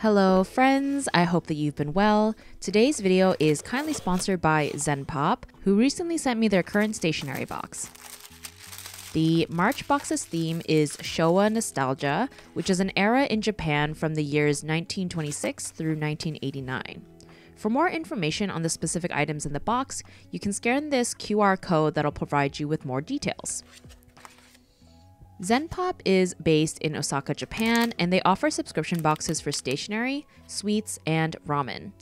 Hello friends, I hope that you've been well. Today's video is kindly sponsored by ZenPop, who recently sent me their current stationery box. The March box's theme is Showa Nostalgia, which is an era in Japan from the years 1926 through 1989. For more information on the specific items in the box, you can scan this QR code that'll provide you with more details. ZenPop is based in Osaka, Japan, and they offer subscription boxes for stationery, sweets, and ramen.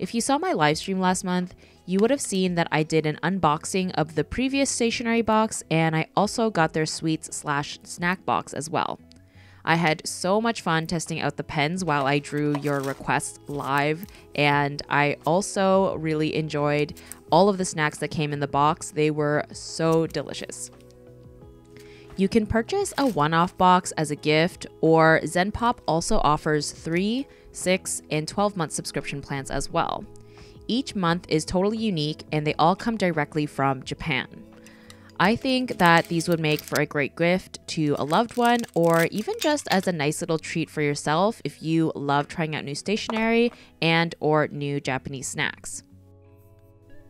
If you saw my live stream last month, you would have seen that I did an unboxing of the previous stationery box, and I also got their sweets slash snack box as well. I had so much fun testing out the pens while I drew your requests live, and I also really enjoyed all of the snacks that came in the box. They were so delicious. You can purchase a one off box as a gift, or ZenPop also offers 3, 6, and 12 month subscription plans as well. Each month is totally unique and they all come directly from Japan. I think that these would make for a great gift to a loved one or even just as a nice little treat for yourself if you love trying out new stationery and or new Japanese snacks.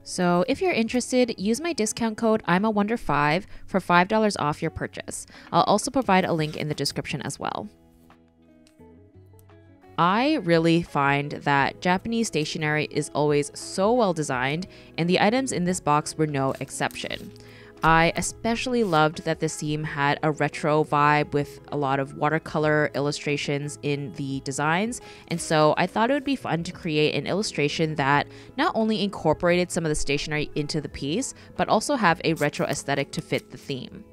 So if you're interested, use my discount code I'm a Wonder 5 for $5 off your purchase. I'll also provide a link in the description as well. I really find that Japanese stationery is always so well designed, and the items in this box were no exception. I especially loved that the seam had a retro vibe with a lot of watercolor illustrations in the designs, and so I thought it would be fun to create an illustration that not only incorporated some of the stationery into the piece, but also have a retro aesthetic to fit the theme.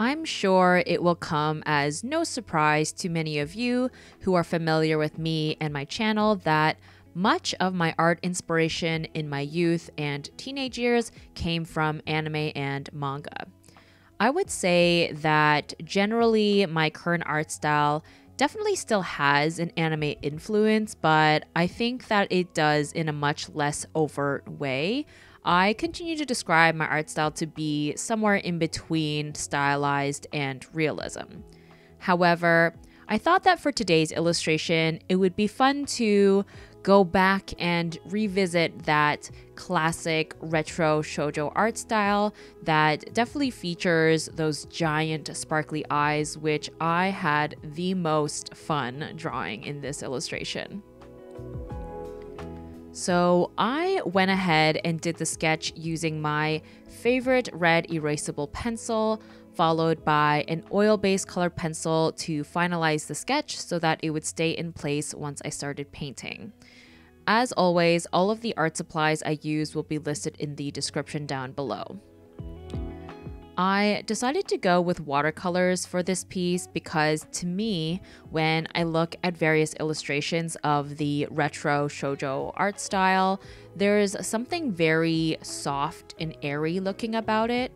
I'm sure it will come as no surprise to many of you who are familiar with me and my channel that much of my art inspiration in my youth and teenage years came from anime and manga. I would say that generally my current art style definitely still has an anime influence, but I think that it does in a much less overt way. I continue to describe my art style to be somewhere in between stylized and realism. However, I thought that for today's illustration, it would be fun to go back and revisit that classic retro shojo art style that definitely features those giant sparkly eyes, which I had the most fun drawing in this illustration. So I went ahead and did the sketch using my favorite red erasable pencil, followed by an oil-based colored pencil to finalize the sketch so that it would stay in place once I started painting. As always, all of the art supplies I use will be listed in the description down below. I decided to go with watercolors for this piece because to me, when I look at various illustrations of the retro shojo art style, there's something very soft and airy looking about it.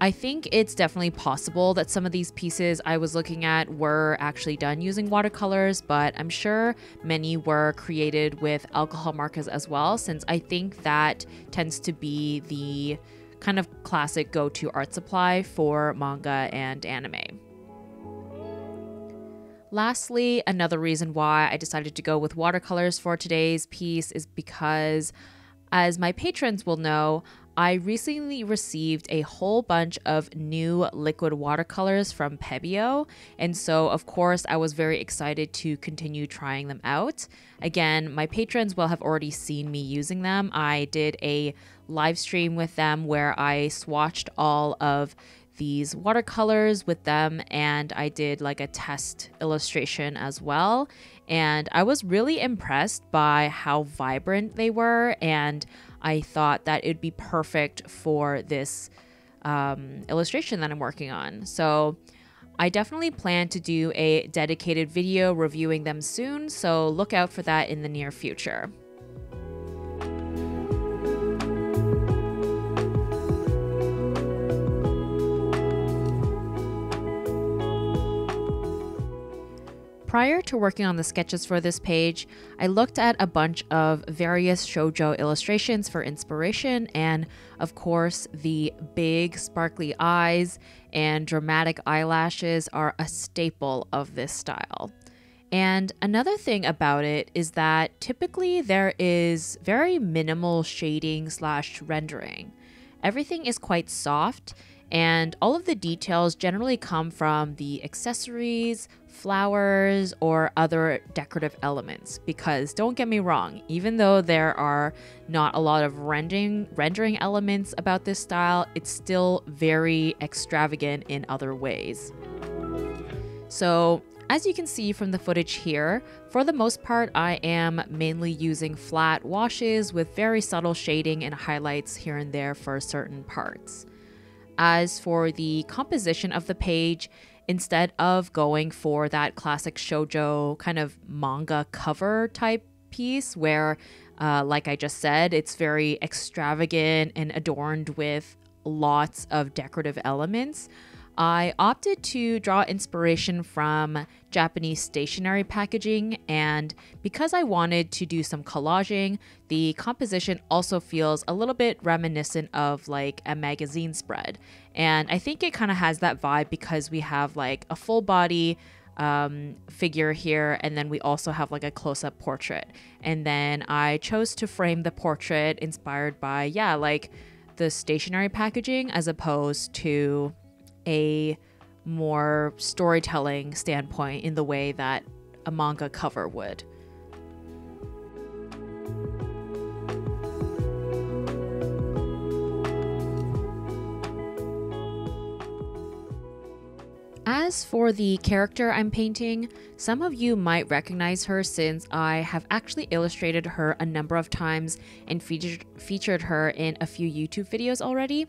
I think it's definitely possible that some of these pieces I was looking at were actually done using watercolors, but I'm sure many were created with alcohol markers as well, since I think that tends to be the kind of classic go to art supply for manga and anime. Lastly, another reason why I decided to go with watercolors for today's piece is because, as my patrons will know, I recently received a whole bunch of new liquid watercolors from Pebeo, and so of course I was very excited to continue trying them out. Again, my patrons will have already seen me using them. I did a live stream with them where I swatched all of these watercolors with them and I did like a test illustration as well. And I was really impressed by how vibrant they were and I thought that it'd be perfect for this um, illustration that I'm working on. So I definitely plan to do a dedicated video reviewing them soon, so look out for that in the near future. Prior to working on the sketches for this page, I looked at a bunch of various shoujo illustrations for inspiration, and of course, the big sparkly eyes and dramatic eyelashes are a staple of this style. And another thing about it is that typically there is very minimal shading slash rendering. Everything is quite soft, and all of the details generally come from the accessories, flowers, or other decorative elements. Because don't get me wrong, even though there are not a lot of rendering rendering elements about this style, it's still very extravagant in other ways. So as you can see from the footage here, for the most part I am mainly using flat washes with very subtle shading and highlights here and there for certain parts. As for the composition of the page, instead of going for that classic shojo kind of manga cover type piece where uh, like I just said, it's very extravagant and adorned with lots of decorative elements. I opted to draw inspiration from Japanese stationery packaging, and because I wanted to do some collaging, the composition also feels a little bit reminiscent of like a magazine spread. And I think it kind of has that vibe because we have like a full body um, figure here, and then we also have like a close up portrait. And then I chose to frame the portrait inspired by, yeah, like the stationery packaging as opposed to a more storytelling standpoint in the way that a manga cover would. As for the character I'm painting, some of you might recognize her since I have actually illustrated her a number of times and featured, featured her in a few YouTube videos already.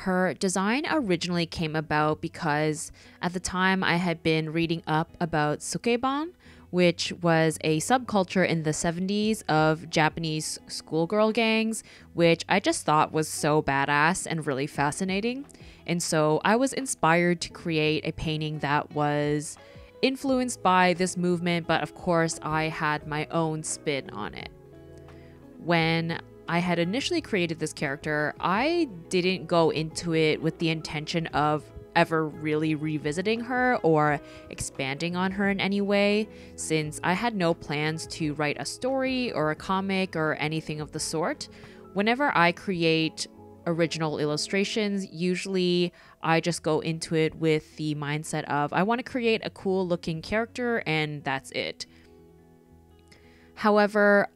Her design originally came about because at the time I had been reading up about sukeban, which was a subculture in the 70s of Japanese schoolgirl gangs, which I just thought was so badass and really fascinating. And so I was inspired to create a painting that was influenced by this movement, but of course I had my own spin on it. When I had initially created this character, I didn't go into it with the intention of ever really revisiting her or expanding on her in any way, since I had no plans to write a story or a comic or anything of the sort. Whenever I create original illustrations, usually I just go into it with the mindset of I want to create a cool looking character and that's it. However,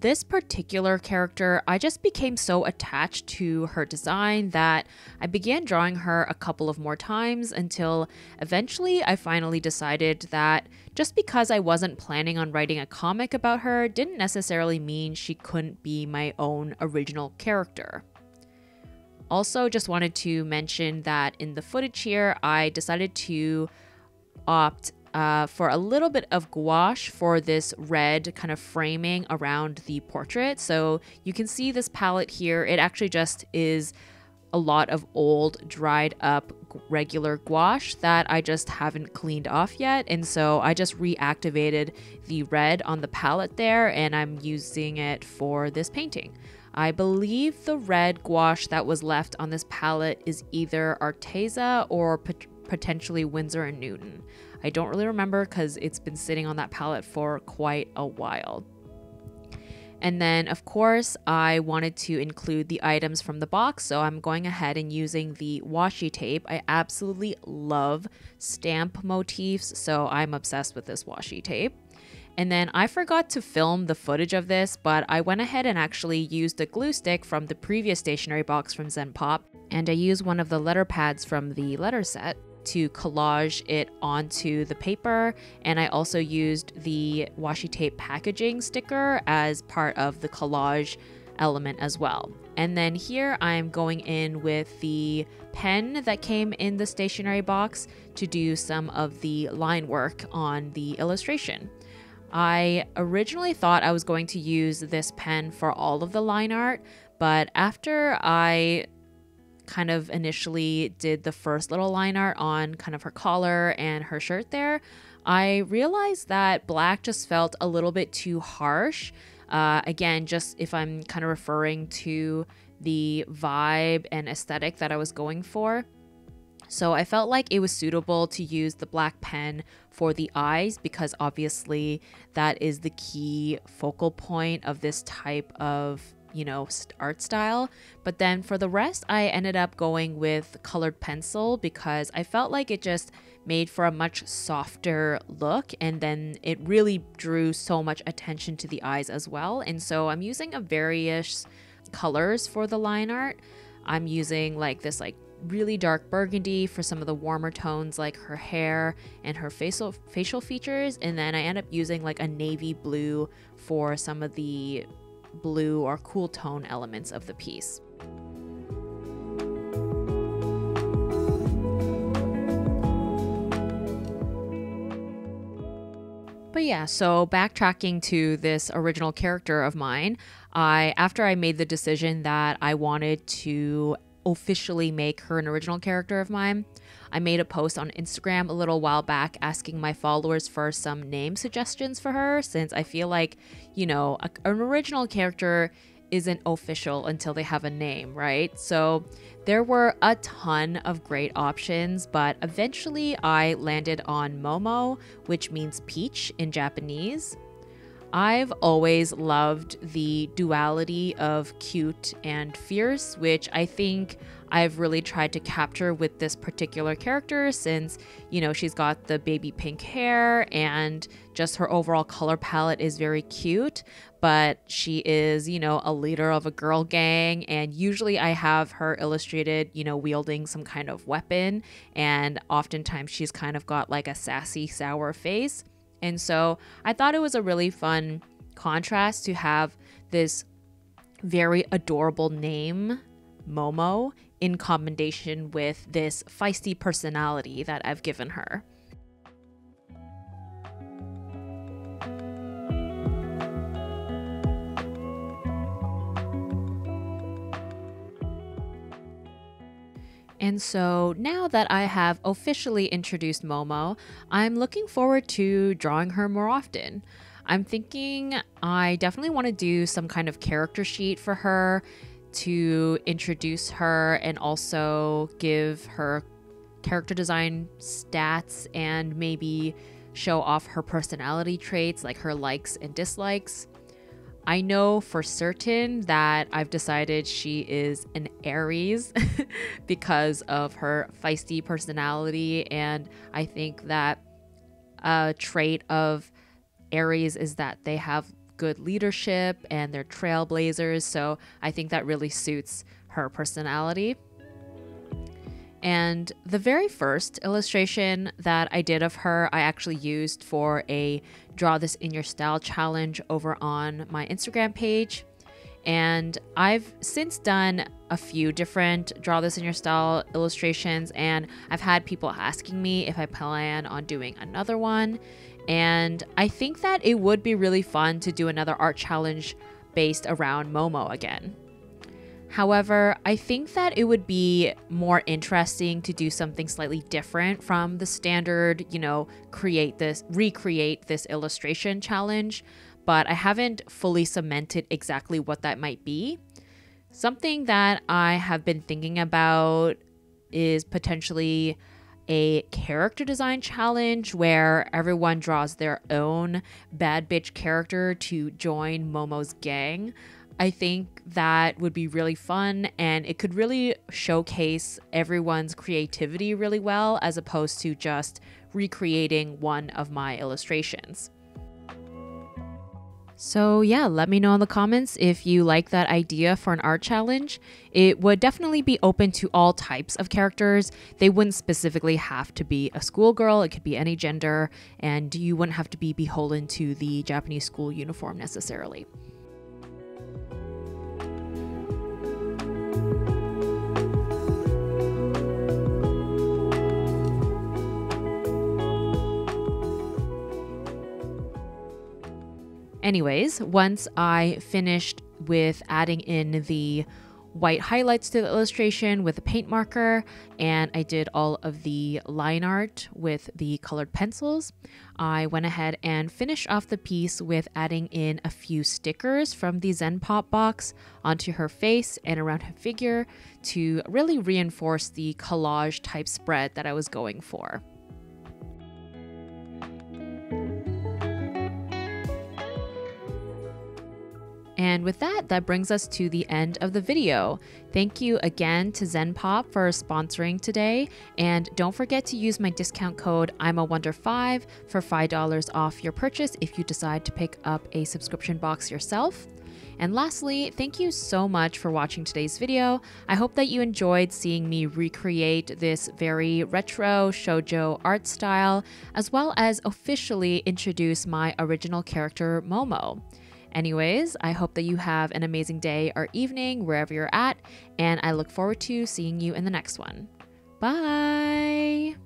this particular character, I just became so attached to her design that I began drawing her a couple of more times until eventually I finally decided that just because I wasn't planning on writing a comic about her didn't necessarily mean she couldn't be my own original character. Also, just wanted to mention that in the footage here, I decided to opt uh, for a little bit of gouache for this red kind of framing around the portrait. So you can see this palette here. It actually just is a lot of old dried up regular gouache that I just haven't cleaned off yet. And so I just reactivated the red on the palette there and I'm using it for this painting. I believe the red gouache that was left on this palette is either Arteza or pot potentially Winsor and Newton. I don't really remember because it's been sitting on that palette for quite a while. And then, of course, I wanted to include the items from the box, so I'm going ahead and using the washi tape. I absolutely love stamp motifs, so I'm obsessed with this washi tape. And then I forgot to film the footage of this, but I went ahead and actually used a glue stick from the previous stationery box from ZenPop, and I used one of the letter pads from the letter set to collage it onto the paper. And I also used the washi tape packaging sticker as part of the collage element as well. And then here I'm going in with the pen that came in the stationery box to do some of the line work on the illustration. I originally thought I was going to use this pen for all of the line art, but after I kind of initially did the first little line art on kind of her collar and her shirt there, I realized that black just felt a little bit too harsh. Uh, again, just if I'm kind of referring to the vibe and aesthetic that I was going for. So I felt like it was suitable to use the black pen for the eyes because obviously that is the key focal point of this type of you know art style. But then for the rest i ended up going with colored pencil because i felt like it just made for a much softer look. And then it really drew so much attention to the eyes as well. And so i'm using a various colors for the line art. I'm using like this like really dark burgundy for some of the warmer tones like her hair and her facial facial features. And then I end up using like a navy blue for some of the blue or cool tone elements of the piece. But yeah, so backtracking to this original character of mine, I after I made the decision that I wanted to officially make her an original character of mine. I made a post on Instagram a little while back asking my followers for some name suggestions for her since I feel like, you know, a, an original character isn't official until they have a name, right? So there were a ton of great options, but eventually I landed on Momo, which means peach in Japanese. I've always loved the duality of cute and fierce, which I think I've really tried to capture with this particular character since, you know, she's got the baby pink hair and just her overall color palette is very cute. But she is, you know, a leader of a girl gang. And usually I have her illustrated, you know, wielding some kind of weapon. And oftentimes she's kind of got like a sassy, sour face. And so I thought it was a really fun contrast to have this very adorable name, Momo, in combination with this feisty personality that I've given her. And so now that I have officially introduced Momo, I'm looking forward to drawing her more often. I'm thinking I definitely want to do some kind of character sheet for her to introduce her and also give her character design stats and maybe show off her personality traits like her likes and dislikes. I know for certain that I've decided she is an Aries because of her feisty personality. And I think that a trait of Aries is that they have good leadership and they're trailblazers. So I think that really suits her personality. And the very first illustration that I did of her, I actually used for a Draw This in Your Style challenge over on my Instagram page. And I've since done a few different Draw This in Your Style illustrations, and I've had people asking me if I plan on doing another one. And I think that it would be really fun to do another art challenge based around Momo again. However, I think that it would be more interesting to do something slightly different from the standard, you know, create this, recreate this illustration challenge, but I haven't fully cemented exactly what that might be. Something that I have been thinking about is potentially a character design challenge where everyone draws their own bad bitch character to join Momo's gang. I think that would be really fun and it could really showcase everyone's creativity really well as opposed to just recreating one of my illustrations. So, yeah, let me know in the comments if you like that idea for an art challenge. It would definitely be open to all types of characters. They wouldn't specifically have to be a schoolgirl, it could be any gender, and you wouldn't have to be beholden to the Japanese school uniform necessarily. Anyways, once I finished with adding in the white highlights to the illustration with a paint marker, and I did all of the line art with the colored pencils. I went ahead and finished off the piece with adding in a few stickers from the ZenPop box onto her face and around her figure to really reinforce the collage type spread that I was going for. And with that, that brings us to the end of the video. Thank you again to ZenPop for sponsoring today. And don't forget to use my discount code I'm a Wonder 5 for $5 off your purchase if you decide to pick up a subscription box yourself. And lastly, thank you so much for watching today's video. I hope that you enjoyed seeing me recreate this very retro shoujo art style, as well as officially introduce my original character, Momo. Anyways, I hope that you have an amazing day or evening wherever you're at, and I look forward to seeing you in the next one. Bye!